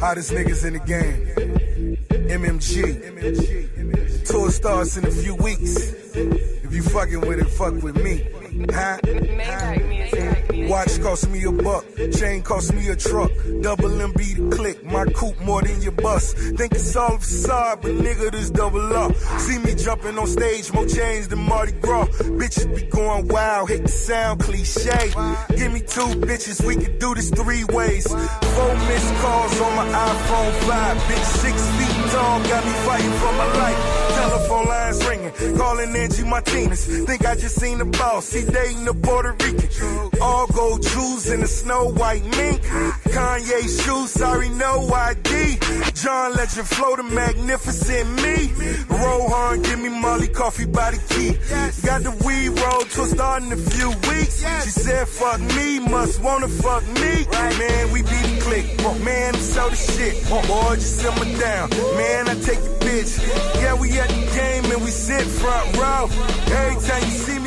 Hottest niggas in the game. MMG. Tour starts in a few weeks. If you fucking with it, fuck with me. Huh? Watch cost me a buck, chain cost me a truck. Double MG to click, my coupe more than your bus. Think it's all a facade, but nigga, this double up. See me jumping on stage, more chains than Mardi Gras. Bitches be going wild, hit the sound cliche. Give me two bitches, we can do this three ways. Four missed calls on my iPhone 5. Bitch, six feet tall, got me fighting for my life. Ringing, calling Angie Martinez. Think I just seen the boss, he dating a Puerto Rican. All gold jewels in a snow white mink. Kanye shoes, sorry, no ID. John Legend flow the magnificent me. Rohan, give me Molly coffee by the key. Got the weed roll to start in a few weeks. She said, fuck me, must wanna fuck me. Man, we be the click. Oh, man, I'm so the shit. Oh, boy, just simmer down. Man, I take your bitch. Yeah, we at the and we sit front row. Every time you see